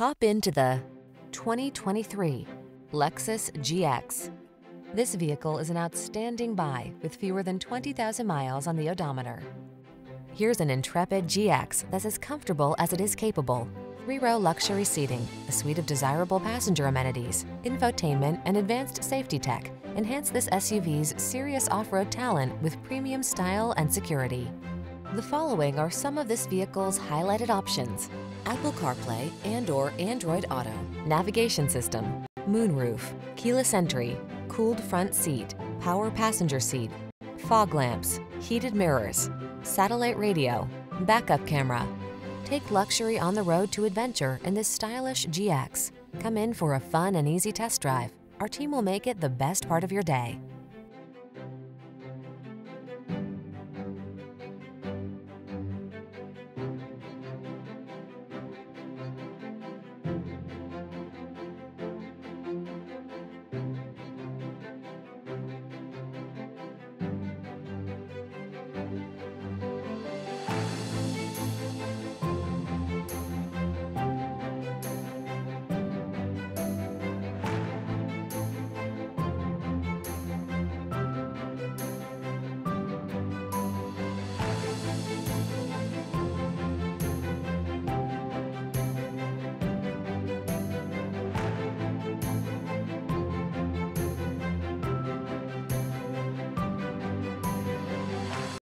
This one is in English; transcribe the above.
Hop into the 2023 Lexus GX. This vehicle is an outstanding buy with fewer than 20,000 miles on the odometer. Here's an intrepid GX that's as comfortable as it is capable. Three-row luxury seating, a suite of desirable passenger amenities, infotainment, and advanced safety tech enhance this SUV's serious off-road talent with premium style and security. The following are some of this vehicle's highlighted options. Apple CarPlay and or Android Auto, navigation system, moonroof, keyless entry, cooled front seat, power passenger seat, fog lamps, heated mirrors, satellite radio, backup camera. Take luxury on the road to adventure in this stylish GX. Come in for a fun and easy test drive. Our team will make it the best part of your day.